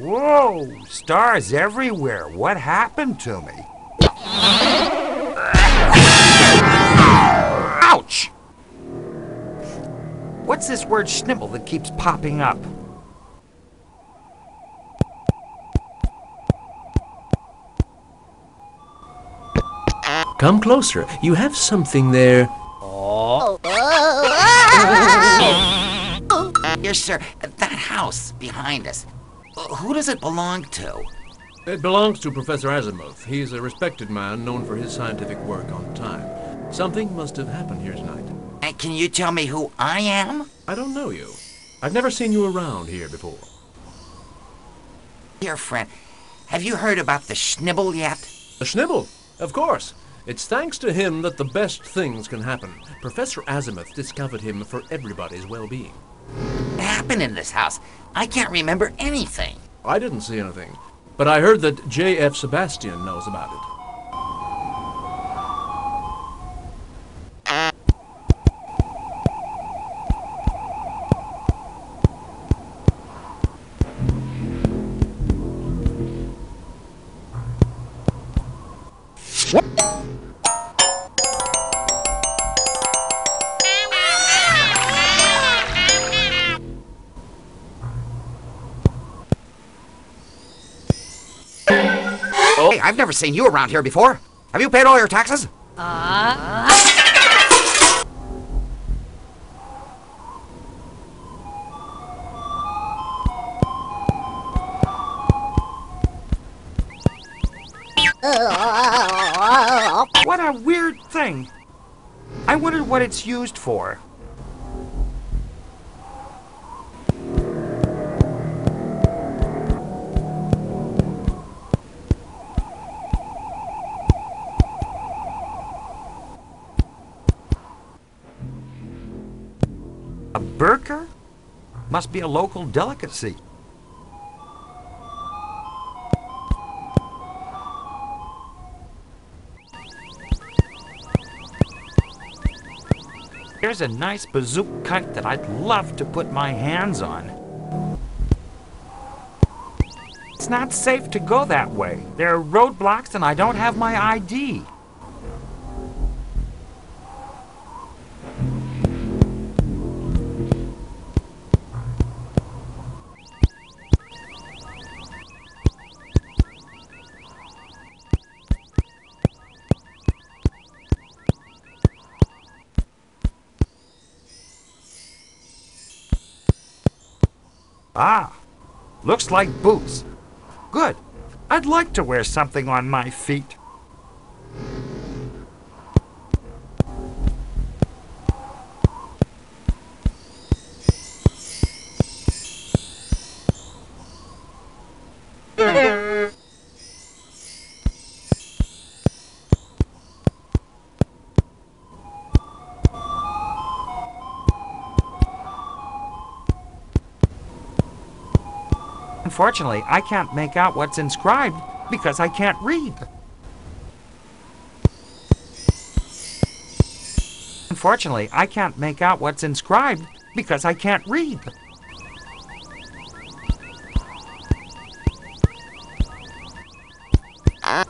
Whoa! Stars everywhere. What happened to me? Ouch! What's this word schnibble that keeps popping up? Come closer. You have something there. Oh. Yes, sir. That house behind us. Uh, who does it belong to? It belongs to Professor Azimuth. He's a respected man known for his scientific work on time. Something must have happened here tonight. And can you tell me who I am? I don't know you. I've never seen you around here before. Dear friend, have you heard about the Schnibble yet? The Schnibble? Of course. It's thanks to him that the best things can happen. Professor Azimuth discovered him for everybody's well-being. Happened in this house? I can't remember anything. I didn't see anything, but I heard that J.F. Sebastian knows about it. Hey, I've never seen you around here before. Have you paid all your taxes? Uh. What a weird thing. I wondered what it's used for. A? Must be a local delicacy. Here's a nice bazooka kite that I'd love to put my hands on. It's not safe to go that way. There are roadblocks and I don't have my ID. Ah, looks like boots. Good. I'd like to wear something on my feet. Unfortunately, I can't make out what's inscribed because I can't read. Unfortunately, I can't make out what's inscribed because I can't read.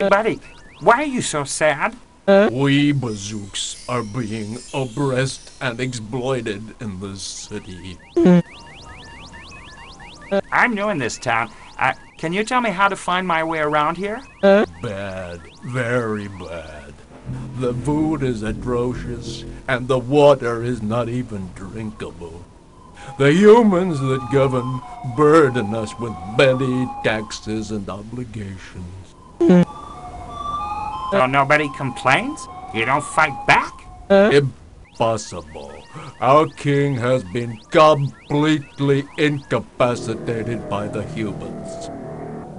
Buddy, why are you so sad? We Bouzouks are being oppressed and exploited in this city. I'm new in this town. Uh, can you tell me how to find my way around here? Bad, very bad. The food is atrocious, and the water is not even drinkable. The humans that govern burden us with many taxes and obligations. So nobody complains? You don't fight back? Impossible. Our king has been completely incapacitated by the humans.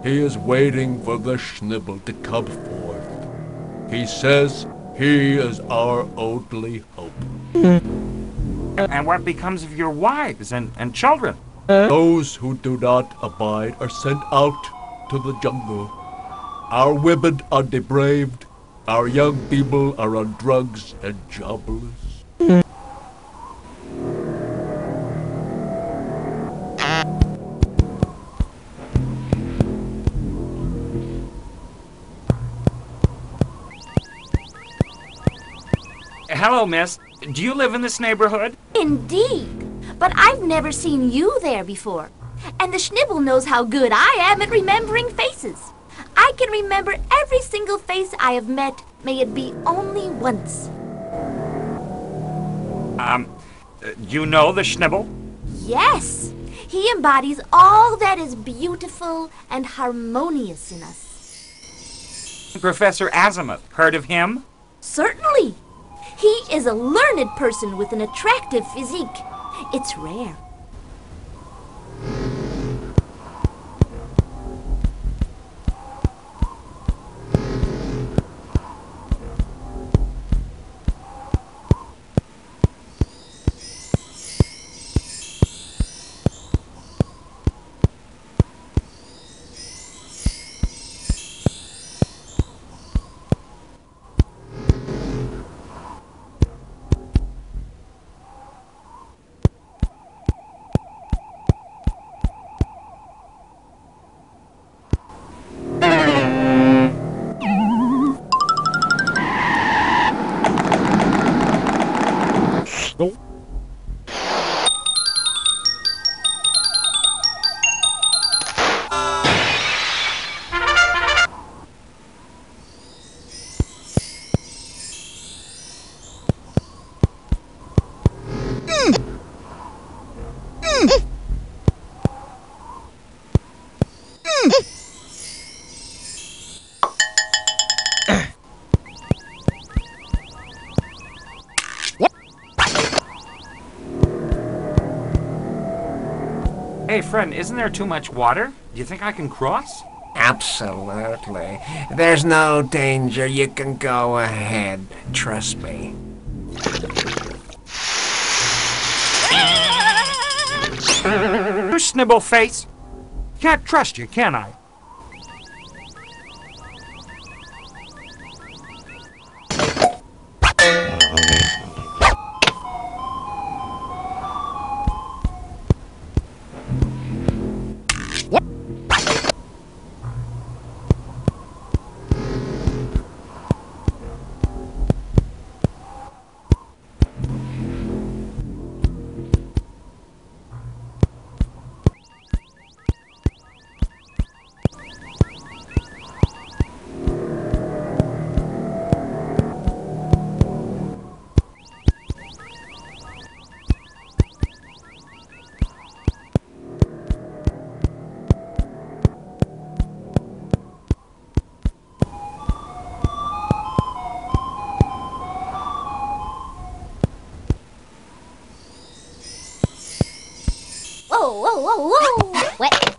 He is waiting for the Schnibble to come forth. He says he is our only hope. And what becomes of your wives and, and children? Those who do not abide are sent out to the jungle. Our women are depraved. Our young people are on drugs and jobless. Hello, miss. Do you live in this neighborhood? Indeed. But I've never seen you there before. And the Schnibble knows how good I am at remembering faces. I can remember every single face I have met, may it be only once. Um, you know the Schnibble? Yes, he embodies all that is beautiful and harmonious in us. Professor Azimuth. Heard of him? Certainly. He is a learned person with an attractive physique. It's rare. Nope. Hey, friend, isn't there too much water? Do you think I can cross? Absolutely. There's no danger. You can go ahead. Trust me. You snibble face. Can't trust you, can I? Whoa, whoa! What?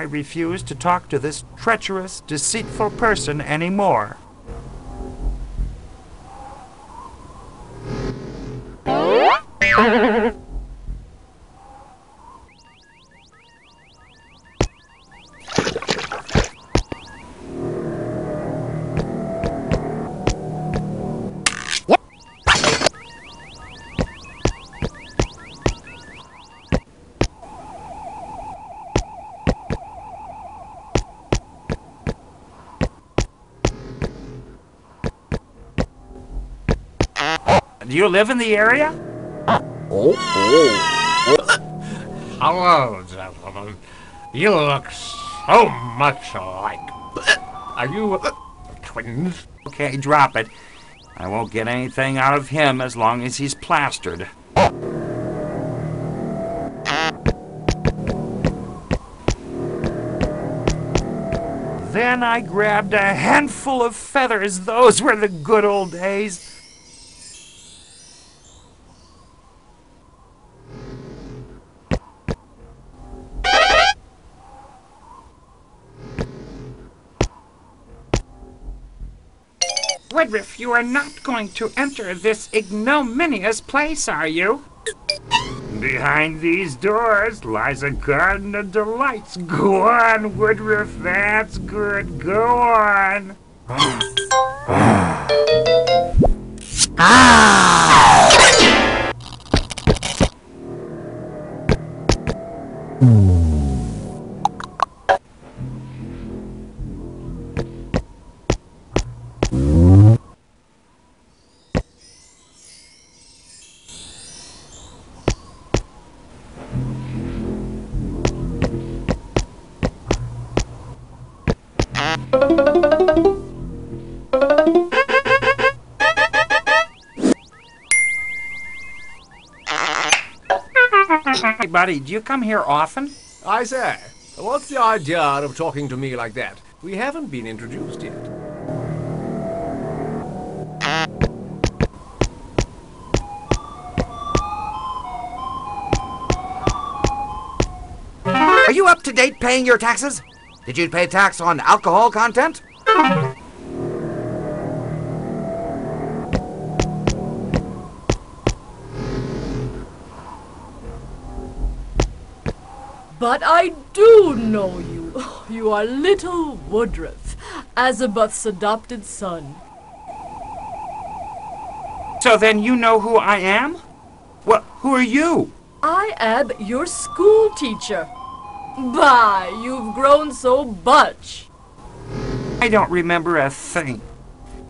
I refuse to talk to this treacherous, deceitful person anymore. Do you live in the area? Oh. Hello, gentlemen. You look so much alike. Are you twins? Okay, drop it. I won't get anything out of him as long as he's plastered. Then I grabbed a handful of feathers. Those were the good old days. Woodruff, you are not going to enter this ignominious place, are you? Behind these doors lies a garden of delights. Go on, Woodruff, that's good. Go on. Hey, buddy, do you come here often? I say, what's the idea of talking to me like that? We haven't been introduced yet. Are you up to date paying your taxes? Did you pay tax on alcohol content? But I do know you. You are little Woodruff, Azimuth's adopted son. So then you know who I am? What? Who are you? I am your school teacher. Bah, you've grown so much. I don't remember a thing.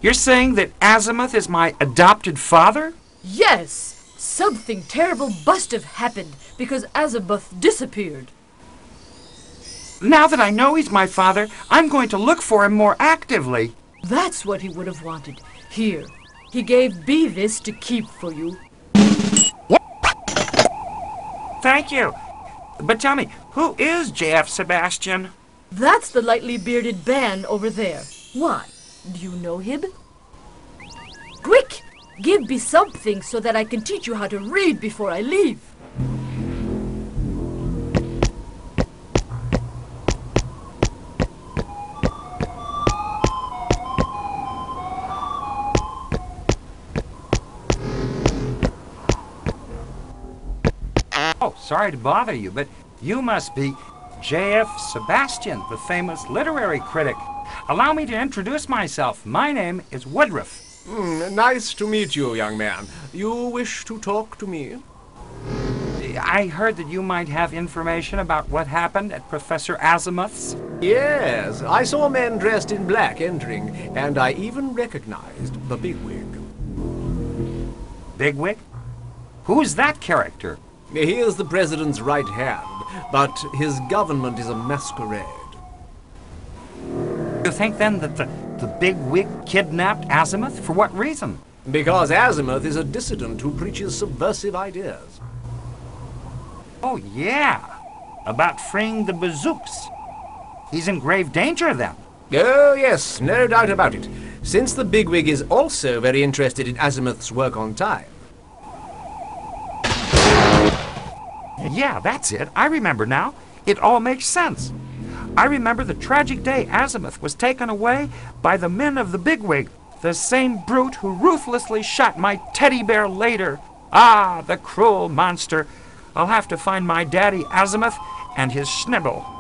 You're saying that Azimuth is my adopted father? Yes, something terrible must have happened because Azabeth disappeared. Now that I know he's my father, I'm going to look for him more actively. That's what he would have wanted. Here, he gave B this to keep for you. Thank you. But tell me, who is J.F. Sebastian? That's the lightly bearded man over there. Why? Do you know him? Quick! Give me something so that I can teach you how to read before I leave. Sorry to bother you, but you must be J.F. Sebastian, the famous literary critic. Allow me to introduce myself. My name is Woodruff. Hmm, nice to meet you, young man. You wish to talk to me? I heard that you might have information about what happened at Professor Azimuth's. Yes, I saw men dressed in black entering, and I even recognized the bigwig. Bigwig? Who's that character? He is the president's right hand, but his government is a masquerade. You think then that the, the bigwig kidnapped Azimuth? For what reason? Because Azimuth is a dissident who preaches subversive ideas. Oh, yeah. About freeing the Bouzouks. He's in grave danger then. Oh, yes, no doubt about it. Since the bigwig is also very interested in Azimuth's work on time. Yeah, that's it. I remember now. It all makes sense. I remember the tragic day Azimuth was taken away by the men of the bigwig, the same brute who ruthlessly shot my teddy bear later. Ah, the cruel monster. I'll have to find my daddy Azimuth and his Schnibble.